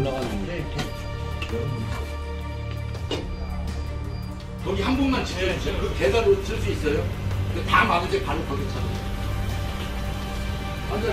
올라가는데 음. 거기 한 번만 지내주세요. 그 계단으로 칠수 있어요? 그 다 막은 데 발로 거기 차고. 완전